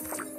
you